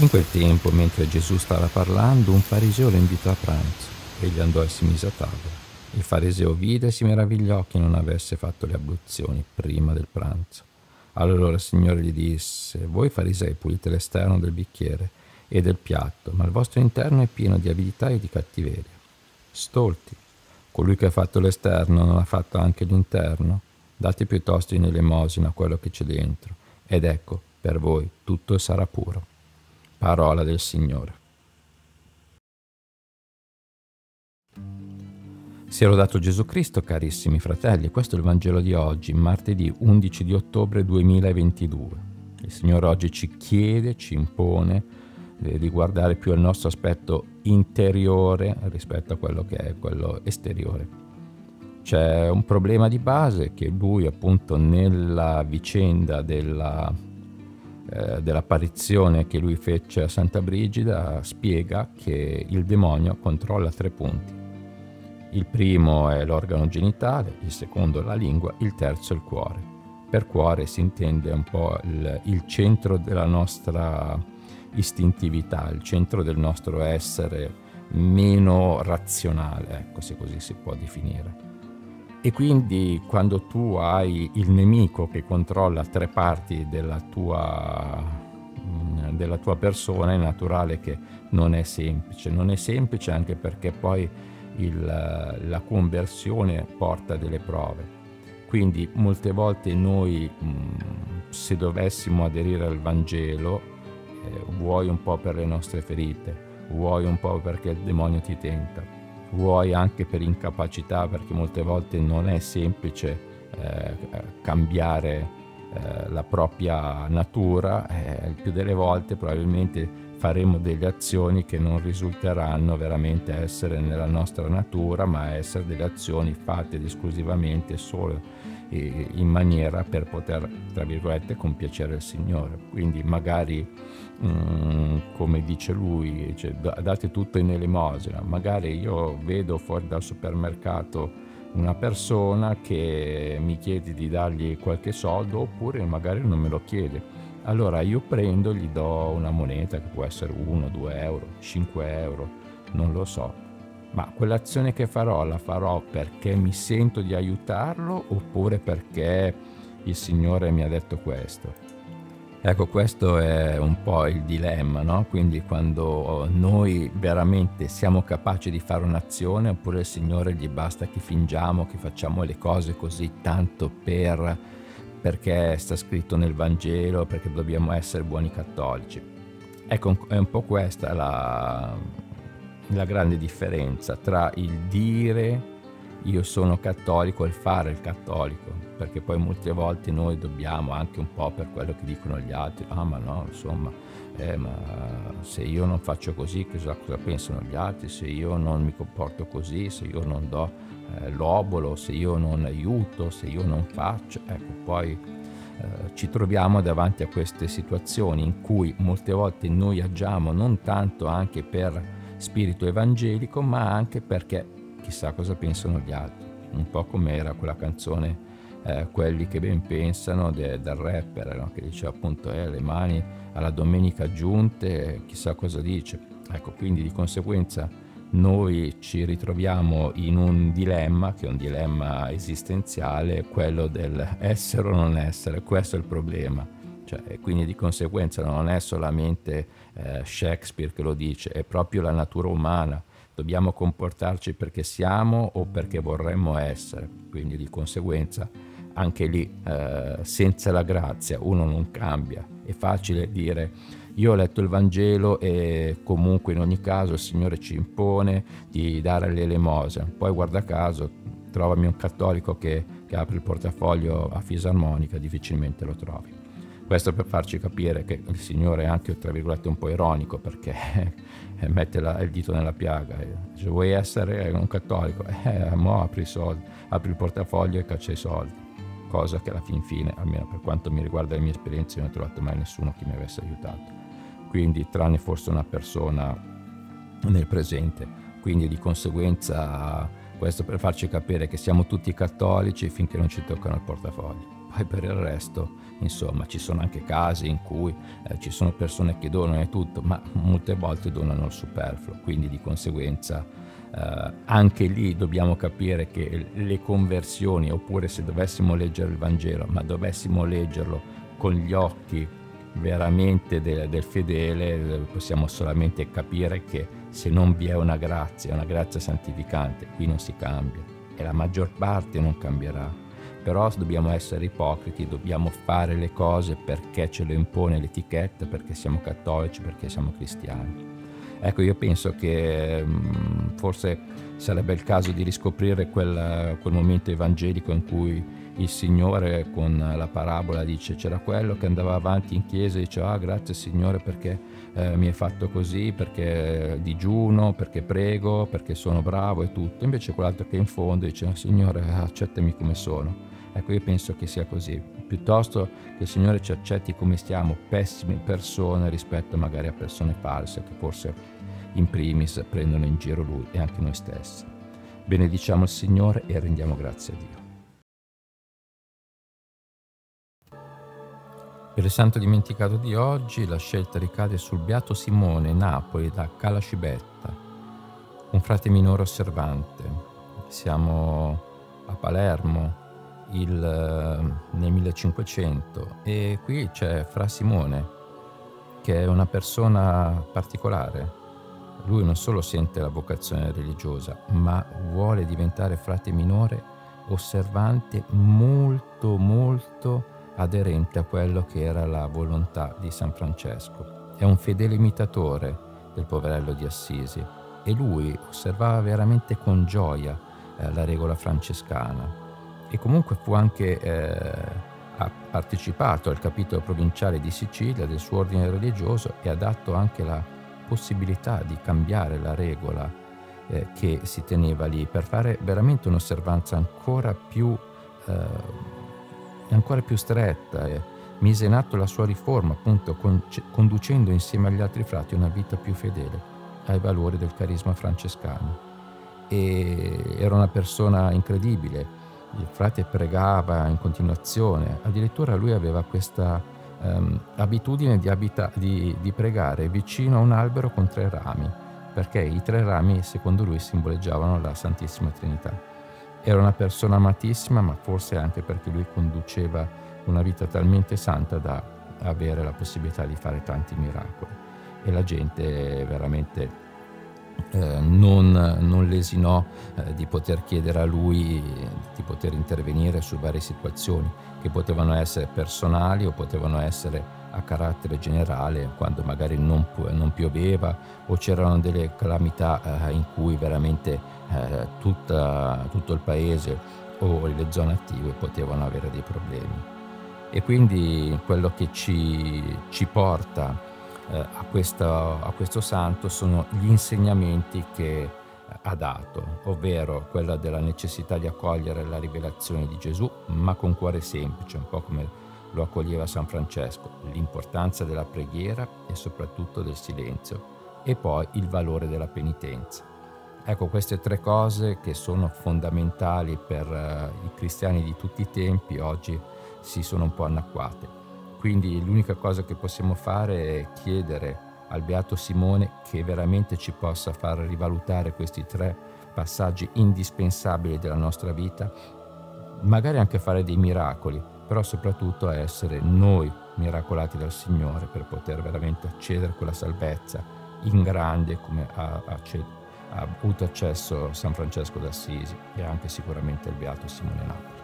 In quel tempo, mentre Gesù stava parlando, un fariseo lo invitò a pranzo. Egli andò e si mise a tavola. Il fariseo vide e si meravigliò che non avesse fatto le abluzioni prima del pranzo. Allora il Signore gli disse, voi farisei pulite l'esterno del bicchiere e del piatto, ma il vostro interno è pieno di avidità e di cattiveria. Stolti, colui che ha fatto l'esterno non ha fatto anche l'interno? Date piuttosto in elemosina quello che c'è dentro, ed ecco, per voi tutto sarà puro. Parola del Signore. Sia lodato Gesù Cristo, carissimi fratelli, questo è il Vangelo di oggi, martedì 11 di ottobre 2022. Il Signore oggi ci chiede, ci impone eh, di guardare più al nostro aspetto interiore rispetto a quello che è quello esteriore. C'è un problema di base che lui appunto nella vicenda della eh, dell'apparizione che lui fece a Santa Brigida spiega che il demonio controlla tre punti. Il primo è l'organo genitale, il secondo la lingua, il terzo il cuore. Per cuore si intende un po' il, il centro della nostra istintività, il centro del nostro essere meno razionale, ecco se così si può definire. E quindi quando tu hai il nemico che controlla tre parti della tua, mm, della tua persona, è naturale che non è semplice. Non è semplice anche perché poi il, la conversione porta delle prove. Quindi molte volte noi, mm, se dovessimo aderire al Vangelo, eh, vuoi un po' per le nostre ferite, vuoi un po' perché il demonio ti tenta, vuoi anche per incapacità, perché molte volte non è semplice eh, cambiare eh, la propria natura, eh, il più delle volte probabilmente faremo delle azioni che non risulteranno veramente essere nella nostra natura, ma essere delle azioni fatte esclusivamente solo in maniera per poter, tra virgolette, compiacere il Signore. Quindi magari, mm, come dice lui, cioè, date tutto in elemosina. Magari io vedo fuori dal supermercato una persona che mi chiede di dargli qualche soldo oppure magari non me lo chiede. Allora io prendo, gli do una moneta che può essere 1, 2 euro, 5 euro, non lo so ma quell'azione che farò la farò perché mi sento di aiutarlo oppure perché il Signore mi ha detto questo? Ecco, questo è un po' il dilemma, no? Quindi quando noi veramente siamo capaci di fare un'azione oppure il Signore gli basta che fingiamo, che facciamo le cose così tanto per, perché sta scritto nel Vangelo, perché dobbiamo essere buoni cattolici. Ecco, è un po' questa la, la grande differenza tra il dire io sono cattolico e il fare il cattolico, perché poi molte volte noi dobbiamo anche un po' per quello che dicono gli altri, ah ma no, insomma, eh, ma se io non faccio così cosa, cosa pensano gli altri, se io non mi comporto così, se io non do eh, l'obolo, se io non aiuto, se io non faccio, ecco poi eh, ci troviamo davanti a queste situazioni in cui molte volte noi agiamo non tanto anche per spirito evangelico, ma anche perché chissà cosa pensano gli altri. Un po' come era quella canzone eh, Quelli che ben pensano de, del rapper, no? che diceva appunto eh, le mani alla domenica giunte, chissà cosa dice. Ecco, quindi di conseguenza noi ci ritroviamo in un dilemma, che è un dilemma esistenziale, quello del essere o non essere, questo è il problema cioè, quindi di conseguenza non è solamente eh, Shakespeare che lo dice, è proprio la natura umana. Dobbiamo comportarci perché siamo o perché vorremmo essere. Quindi di conseguenza anche lì eh, senza la grazia uno non cambia. È facile dire io ho letto il Vangelo e comunque in ogni caso il Signore ci impone di dare l'elemosina. Poi guarda caso trovami un cattolico che, che apre il portafoglio a fisarmonica, difficilmente lo trovi. Questo per farci capire che il Signore è anche, tra virgolette, un po' ironico perché mette la, il dito nella piaga. Se vuoi essere un cattolico, eh, mo apri soldi, apri il portafoglio e caccia i soldi. Cosa che alla fin fine, almeno per quanto mi riguarda le mie esperienze, non ho trovato mai nessuno che mi avesse aiutato. Quindi, tranne forse una persona nel presente. Quindi di conseguenza questo per farci capire che siamo tutti cattolici finché non ci toccano il portafoglio. poi per il resto, insomma, ci sono anche casi in cui eh, ci sono persone che donano e tutto, ma molte volte donano il superfluo, quindi di conseguenza eh, anche lì dobbiamo capire che le conversioni, oppure se dovessimo leggere il Vangelo, ma dovessimo leggerlo con gli occhi veramente del, del fedele, possiamo solamente capire che se non vi è una grazia, una grazia santificante, qui non si cambia. E la maggior parte non cambierà però dobbiamo essere ipocriti, dobbiamo fare le cose perché ce lo impone l'etichetta, perché siamo cattolici, perché siamo cristiani. Ecco, io penso che mh, mm, forse sarebbe il caso di riscoprire quel, quel momento evangelico in cui il Signore con la parabola dice c'era quello che andava avanti in chiesa e diceva ah grazie Signore perché eh, mi hai fatto così, perché digiuno, perché prego, perché sono bravo e tutto. Invece quell'altro che in fondo dice Signore accettami come sono. Ecco, io penso che sia così. Piuttosto che il Signore ci accetti come stiamo, pessime persone rispetto magari a persone false che forse in primis prendono in giro Lui e anche noi stessi. Benediciamo il Signore e rendiamo grazie a Dio. Per il santo dimenticato di oggi la scelta ricade sul beato Simone, Napoli, da Calascibetta, un frate minore osservante. Siamo a Palermo, il, eh, nel 1500 e qui c'è Fra Simone che è una persona particolare. Lui non solo sente la vocazione religiosa, ma vuole diventare frate minore osservante molto molto aderente a quello che era la volontà di San Francesco. È un fedele imitatore del poverello di Assisi e lui osservava veramente con gioia eh, la regola francescana e comunque fu anche eh, ha partecipato al capitolo provinciale di Sicilia del suo ordine religioso e ha dato anche la possibilità di cambiare la regola eh, che si teneva lì per fare veramente un'osservanza ancora più, eh, ancora più stretta. Eh. Mise in atto la sua riforma, appunto con, conducendo insieme agli altri frati una vita più fedele ai valori del carisma francescano. E era una persona incredibile, il frate pregava in continuazione, addirittura lui aveva questa um, abitudine di, abita- di, di pregare vicino a un albero con tre rami, perché i tre rami secondo lui simboleggiavano la Santissima Trinità. Era una persona amatissima, ma forse anche perché lui conduceva una vita talmente santa da avere la possibilità di fare tanti miracoli. E la gente veramente eh, non, non, lesinò eh, di poter chiedere a lui di poter intervenire su varie situazioni che potevano essere personali o potevano essere a carattere generale quando magari non, non pioveva o c'erano delle calamità eh, in cui veramente eh, tutta, tutto il paese o le zone attive potevano avere dei problemi. E quindi quello che ci, ci porta eh, a, questo, a, questo, santo sono gli insegnamenti che eh, ha dato, ovvero quella della necessità di accogliere la rivelazione di Gesù, ma con cuore semplice, un po' come lo accoglieva San Francesco, l'importanza della preghiera e soprattutto del silenzio, e poi il valore della penitenza. Ecco, queste tre cose che sono fondamentali per uh, i cristiani di tutti i tempi oggi si sono un po' anacquate. Quindi l'unica cosa che possiamo fare è chiedere al Beato Simone che veramente ci possa far rivalutare questi tre passaggi indispensabili della nostra vita, magari anche fare dei miracoli, però soprattutto essere noi miracolati dal Signore per poter veramente accedere a quella salvezza in grande come ha, ha, avuto accesso San Francesco d'Assisi e anche sicuramente il Beato Simone Napoli.